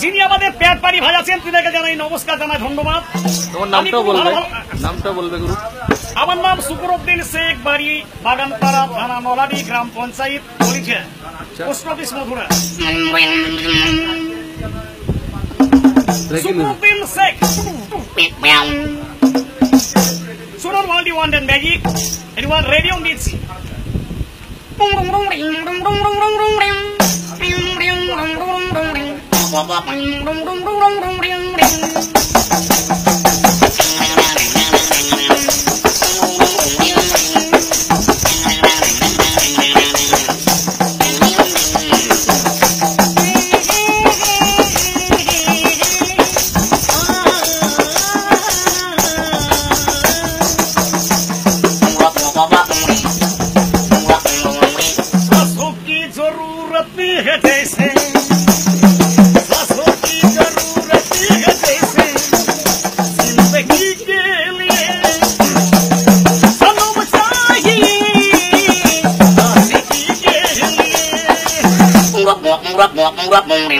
যিনি আমাদের পেট পানি ভাজাচ্ছেন তিনাকে জানাই নমস্কার জানাই ধন্যবাদ। নামটা বলবে গুরু। আমার নাম শুকুরুদ্দিন শেখ বাড়ি বাগানপাড়া থানা নলাডি গ্রাম পঞ্চায়েত বলিছে। Post office Madhura Shukuruddin Sheikh. শুনুন ওয়ার্ল্ড ওয়ান এন্ড ম্যাজিক এটি রেডিও মিক্স की ज़रूरत है जैसे। murak murak murak murak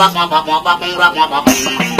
Rock, rock, rock, rock, rock, rock, rock, rock.